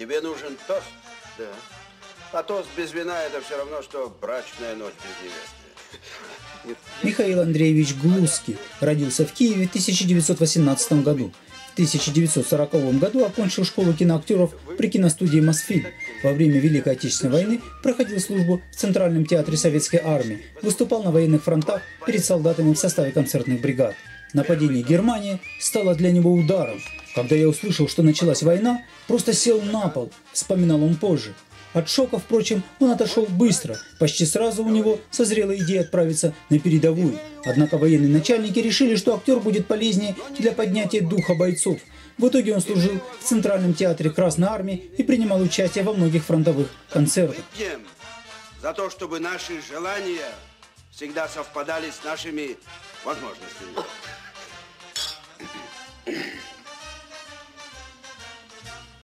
Тебе нужен тост? Да. А тост без вина это все равно, что брачная ночь без невесты. Михаил Андреевич Глузский родился в Киеве в 1918 году. В 1940 году окончил школу киноактеров при киностудии «Мосфильм». Во время Великой Отечественной войны проходил службу в Центральном театре Советской Армии, выступал на военных фронтах перед солдатами в составе концертных бригад. Нападение Германии стало для него ударом. Когда я услышал, что началась война, просто сел на пол, вспоминал он позже. От шока, впрочем, он отошел быстро. Почти сразу у него созрела идея отправиться на передовую. Однако военные начальники решили, что актер будет полезнее для поднятия духа бойцов. В итоге он служил в Центральном театре Красной Армии и принимал участие во многих фронтовых концертах. Выпьем за то, чтобы наши желания всегда совпадали с нашими возможностями.